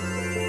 Bye.